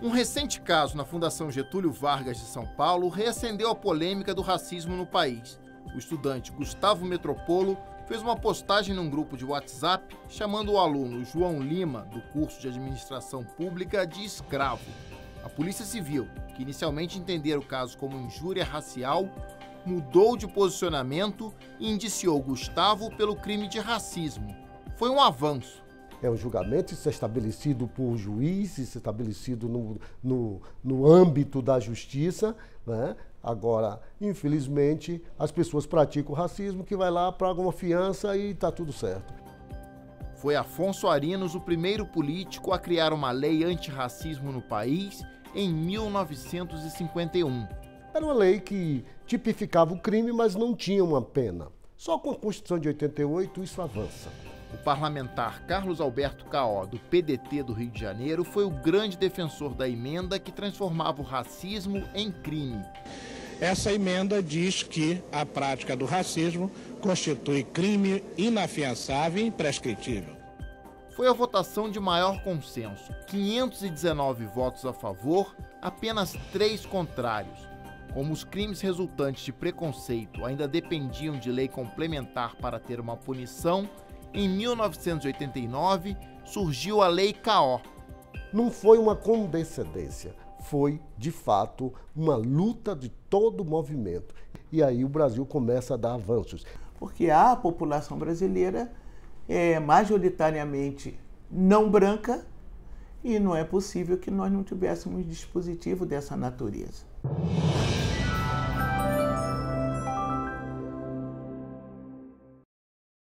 Um recente caso na Fundação Getúlio Vargas de São Paulo reacendeu a polêmica do racismo no país. O estudante Gustavo Metropolo fez uma postagem num grupo de WhatsApp chamando o aluno João Lima, do curso de Administração Pública, de escravo. A Polícia Civil, que inicialmente entendera o caso como injúria racial, mudou de posicionamento e indiciou Gustavo pelo crime de racismo. Foi um avanço é um julgamento, isso é estabelecido por juiz, isso é estabelecido no, no, no âmbito da justiça. Né? Agora, infelizmente, as pessoas praticam o racismo que vai lá, paga uma fiança e está tudo certo. Foi Afonso Arinos o primeiro político a criar uma lei antirracismo no país em 1951. Era uma lei que tipificava o crime, mas não tinha uma pena. Só com a Constituição de 88 isso avança. O parlamentar Carlos Alberto Caó, do PDT do Rio de Janeiro, foi o grande defensor da emenda que transformava o racismo em crime. Essa emenda diz que a prática do racismo constitui crime inafiançável e imprescritível. Foi a votação de maior consenso: 519 votos a favor, apenas três contrários. Como os crimes resultantes de preconceito ainda dependiam de lei complementar para ter uma punição, em 1989 surgiu a Lei CAO. Não foi uma condescendência, foi de fato uma luta de todo o movimento. E aí o Brasil começa a dar avanços. Porque a população brasileira é majoritariamente não branca e não é possível que nós não tivéssemos dispositivo dessa natureza.